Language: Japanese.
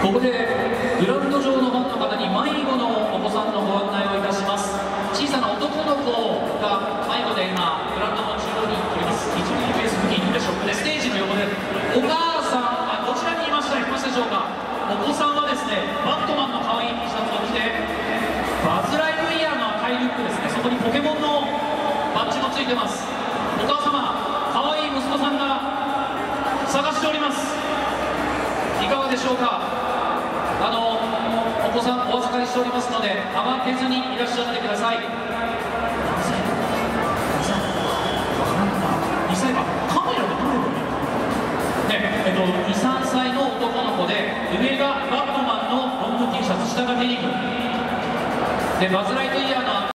ここでグラウンド上のファンの方に迷子のお子さんのご案内をいたします小さな男の子が迷子で今グラウンドの中央にいます一塁ベース付近でしょうかねステージの横でお母さんあどちらにいましたいましたでしょうかお子さんはですねバットマンの可愛い T シャツを着てバズ・ライブイヤーの赤いルックですねそこにポケモンのバッジもついてます。お母様可愛い息子さんが探しておりますいかがでしょうか？お子さんお預かりしておりますので慌てずにいらっしゃってください。2歳かカメラで撮れるねえっと23歳の男の子で上がバットマンのロング T シャツ下がデニム。でバズ・ライトイヤーの